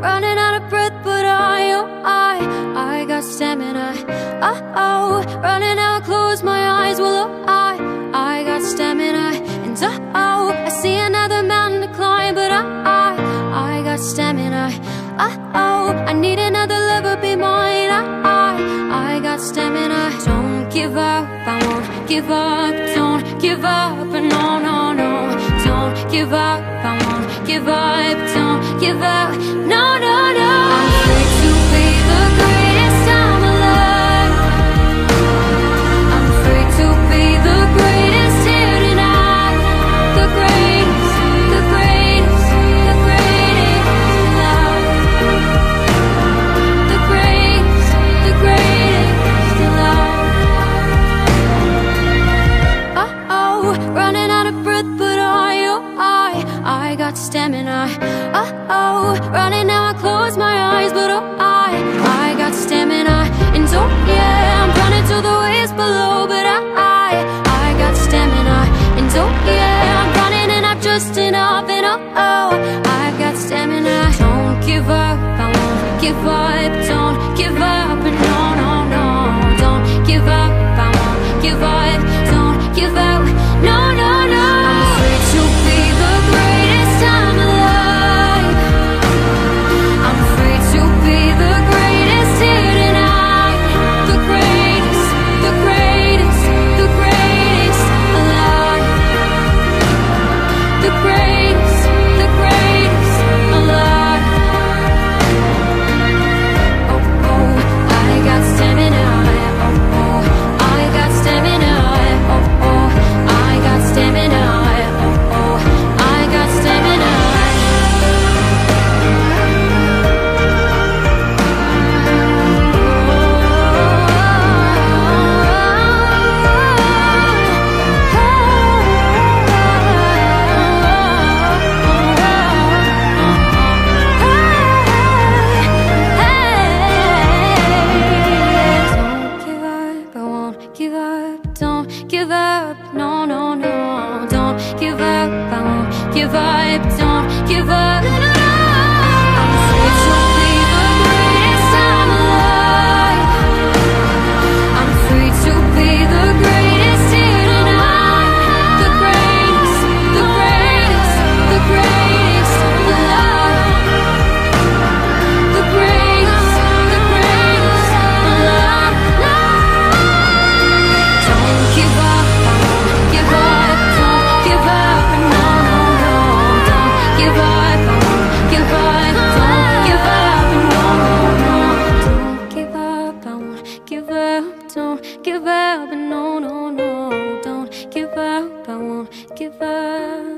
running out of breath, but I, oh, I, I got stamina. Oh, oh, running out, close my eyes, well, oh, I, I got stamina. And oh, oh, I see another mountain to climb, but I, I, I got stamina. Oh, oh, I need another lover, be mine. I, I, I got stamina. Don't give up, I won't give up, don't give up give up, I won't give up, don't give up, no, no Oh, oh, running now I close my eyes But oh, I, I got stamina And oh, yeah, I'm running to the waves below But I, I, got stamina And oh, yeah, I'm running and I'm just enough And oh, oh, I got stamina. Don't give up, I won't give up. up, no, no, no. Don't give up, I won't give up. Don't give up. give up.